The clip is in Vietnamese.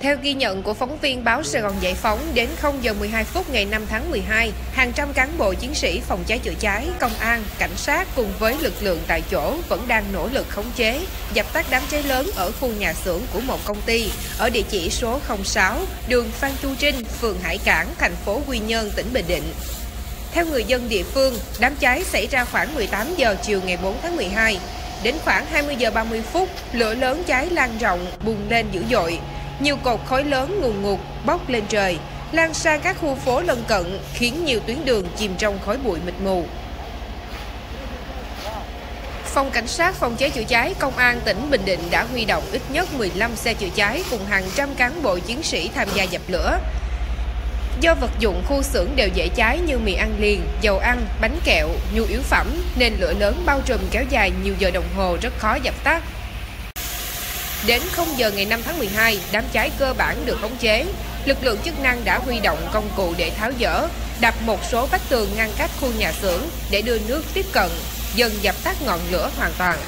Theo ghi nhận của phóng viên báo Sài Gòn Giải phóng, đến 0 giờ 12 phút ngày 5 tháng 12, hàng trăm cán bộ chiến sĩ phòng cháy chữa cháy, công an, cảnh sát cùng với lực lượng tại chỗ vẫn đang nỗ lực khống chế, dập tắt đám cháy lớn ở khu nhà xưởng của một công ty ở địa chỉ số 06, đường Phan Chu Trinh, phường Hải Cảng, thành phố Quy Nhơn, tỉnh Bình Định. Theo người dân địa phương, đám cháy xảy ra khoảng 18 giờ chiều ngày 4 tháng 12. Đến khoảng 20 giờ 30 phút, lửa lớn cháy lan rộng, bùng lên dữ dội. Nhiều cột khói lớn ngùn ngụt bốc lên trời, lan sang các khu phố lân cận, khiến nhiều tuyến đường chìm trong khói bụi mịt mù. Phòng Cảnh sát Phòng cháy chữa cháy Công an tỉnh Bình Định đã huy động ít nhất 15 xe chữa cháy cùng hàng trăm cán bộ chiến sĩ tham gia dập lửa. Do vật dụng khu xưởng đều dễ cháy như mì ăn liền, dầu ăn, bánh kẹo, nhu yếu phẩm nên lửa lớn bao trùm kéo dài nhiều giờ đồng hồ rất khó dập tắt. Đến 0 giờ ngày 5 tháng 12, đám cháy cơ bản được khống chế. Lực lượng chức năng đã huy động công cụ để tháo dỡ, đập một số vách tường ngăn cách khu nhà xưởng để đưa nước tiếp cận, dần dập tắt ngọn lửa hoàn toàn.